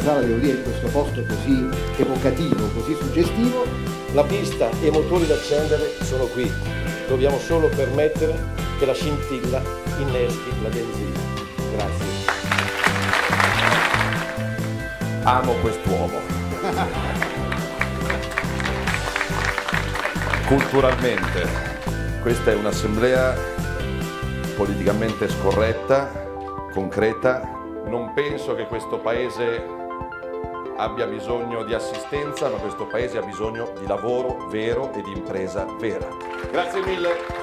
sala, devo dire, in questo posto così evocativo, così suggestivo. La pista e i motori da accendere sono qui. Dobbiamo solo permettere che la scintilla inneschi la benzina. Grazie. Amo quest'uomo. Culturalmente, questa è un'assemblea politicamente scorretta, concreta. Non penso che questo paese abbia bisogno di assistenza, ma questo paese ha bisogno di lavoro vero e di impresa vera. Grazie mille.